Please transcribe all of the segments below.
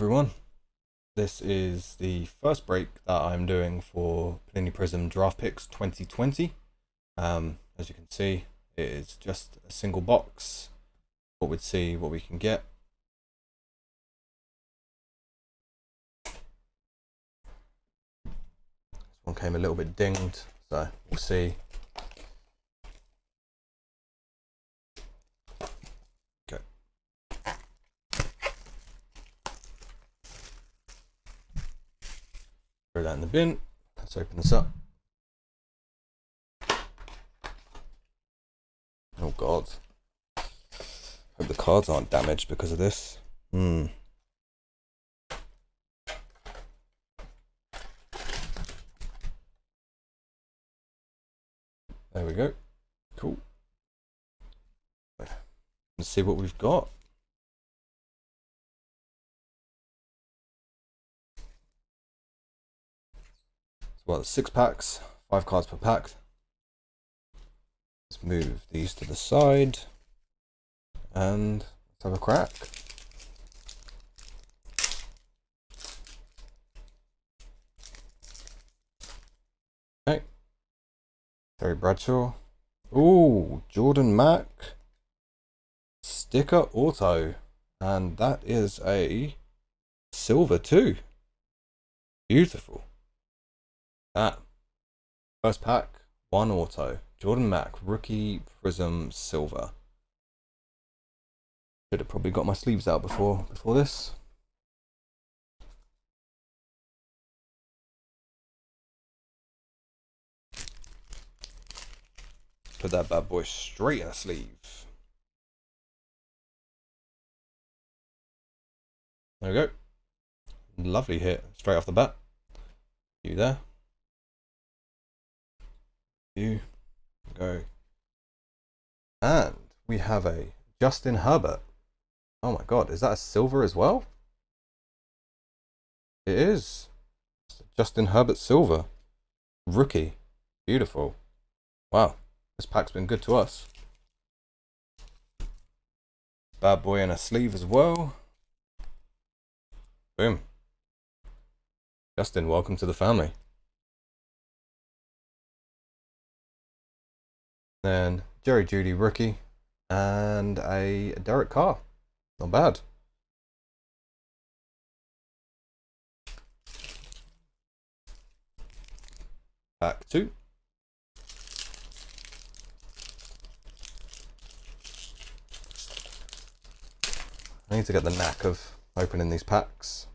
everyone. This is the first break that I'm doing for Panini Prizm Draft Picks 2020. Um, as you can see, it is just a single box. What we'd see, what we can get. This one came a little bit dinged, so we'll see. Okay. In. Let's open this up. Oh god. Hope the cards aren't damaged because of this. Hmm. There we go. Cool. Let's see what we've got. Well, six packs, five cards per pack. Let's move these to the side and let's have a crack. Okay. Terry Bradshaw. Ooh, Jordan Mack. Sticker Auto. And that is a silver too. Beautiful. That. First pack, one auto. Jordan Mack, rookie Prizm silver. Should have probably got my sleeves out before before this. Put that bad boy straight in a sleeve. There we go. Lovely hit straight off the bat. You there. You go. And we have a Justin Herbert. Oh my god, is that a silver as well? It is. Justin Herbert silver. Rookie. Beautiful. Wow. This pack's been good to us. Bad boy in a sleeve as well. Boom. Justin, welcome to the family. Then Jerry Jeudy, rookie and a Derek Carr. Not bad. Pack two. I need to get the knack of opening these packs.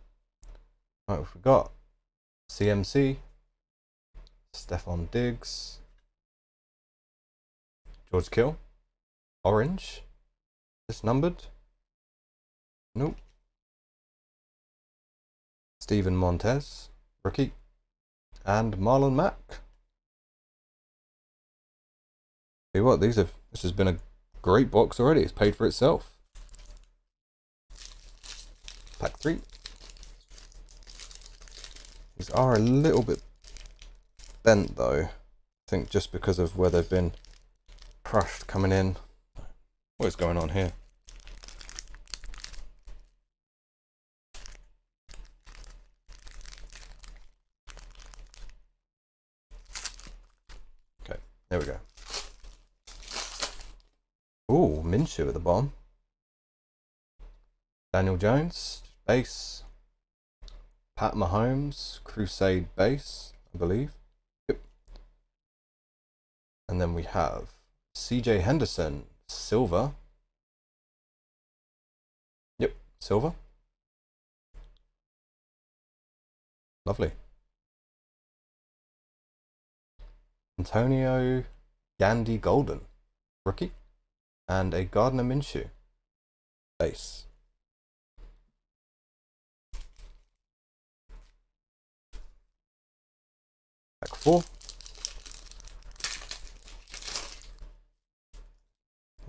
Oh, right, what we got? CMC, Stefon Diggs, George Kittle, Orange, this numbered? Nope. Steven Montez, rookie, and Marlon Mack. See what these have. This has been a great box already. It's paid for itself. Pack three. These are a little bit bent though. I think just because of where they've been crushed coming in. What is going on here? Okay, there we go. Ooh, Minshew at the bottom. Daniel Jones, base. Pat Mahomes, Crusade base, I believe. Yep. And then we have CJ Henderson, silver. Yep, silver. Lovely. Antonio Gandy Golden, rookie. And a Gardner Minshew, base. Pack four.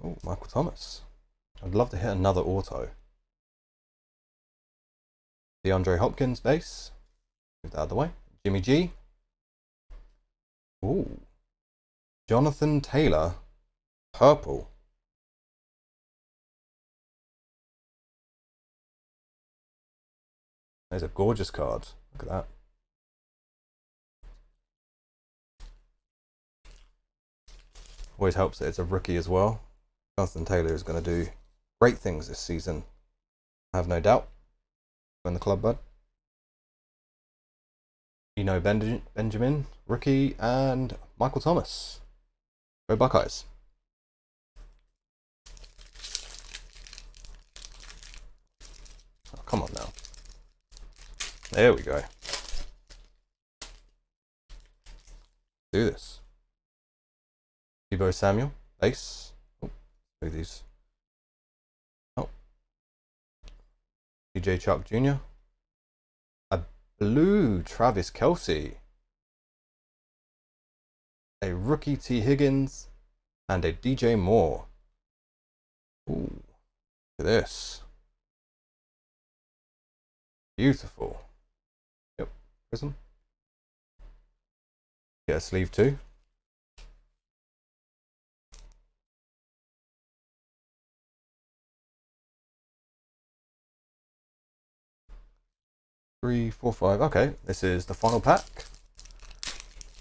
Oh, Michael Thomas. I'd love to hit another auto. DeAndre Hopkins base. Move that out of the way. Jimmy G. Ooh. Jonathan Taylor. Purple. There's a gorgeous card. Look at that. Always helps that it's a rookie as well. Jonathan Taylor is going to do great things this season. I have no doubt. Win the club, bud. You Eno Benjamin, rookie, and Michael Thomas. Go Buckeyes. Oh, come on now. There we go. Do this. Deebo Samuel, base. These. Oh. DJ Chark Jr. A blue Travis Kelce. A rookie Tee Higgins. And a DJ Moore. Ooh, look at this. Beautiful. Yep, Prizm. Get a sleeve too. Three, four, five. Okay, this is the final pack.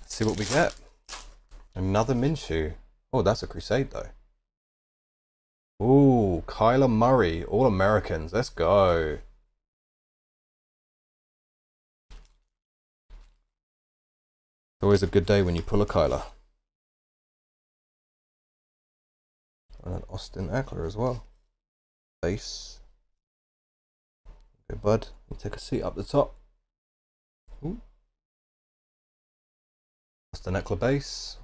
Let's see what we get. Another Minshew. Oh, that's a Crusade though. Ooh, Kyler Murray, All Americans. Let's go. It's always a good day when you pull a Kyler. And an Austin Ekeler as well. Base. Okay, bud. You take a seat up the top. Ooh. That's the Ekeler base.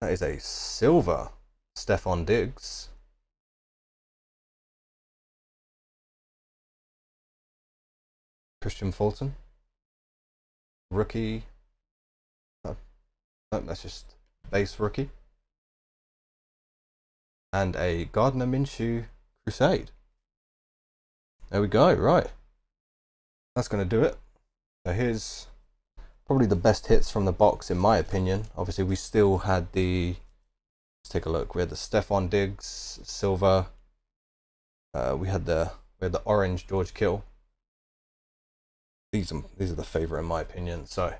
That is a silver Stefon Diggs. Kristian Fulton. Rookie. Oh, no, that's just base rookie. And a Gardner Minshew Crusade. There we go, right. That's going to do it. So here's probably the best hits from the box in my opinion. Obviously we still had the, let's take a look, we had the Stefon Diggs, silver, uh, we had the we had the orange George Kittle. These are, these are the favourite in my opinion. So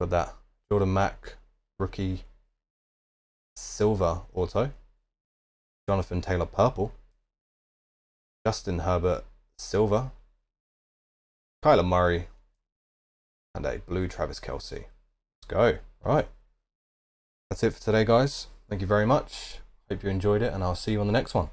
got that Jordan Mack rookie silver auto, Jonathan Taylor purple, Justin Herbert, silver, Kyler Murray, and a blue Travis Kelce. Let's go. Right. That's it for today, guys. Thank you very much. Hope you enjoyed it, and I'll see you on the next one.